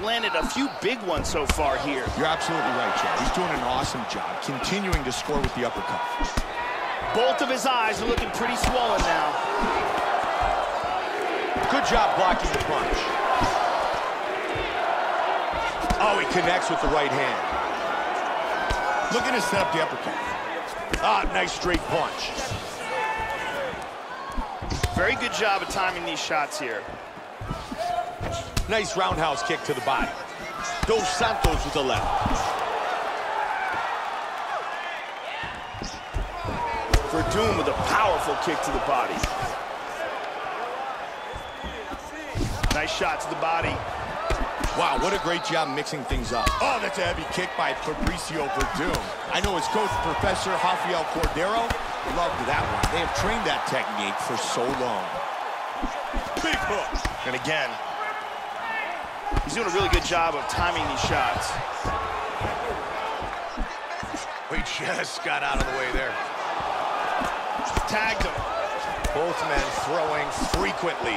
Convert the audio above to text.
landed a few big ones so far here. You're absolutely right, Chad. He's doing an awesome job, continuing to score with the uppercut. Both of his eyes are looking pretty swollen now. Good job blocking the punch. Oh, he connects with the right hand. Looking to set up the uppercut. Ah, nice straight punch. Very good job of timing these shots here. Nice roundhouse kick to the body. Dos Santos with the left. Werdum with a powerful kick to the body. Nice shot to the body. Wow, what a great job mixing things up. Oh, that's a heavy kick by Fabricio Werdum. I know his coach, Professor Rafael Cordeiro, loved that one. They have trained that technique for so long. Big hook. And again, he's doing a really good job of timing these shots. We just got out of the way there. Tagged him. Both men throwing frequently.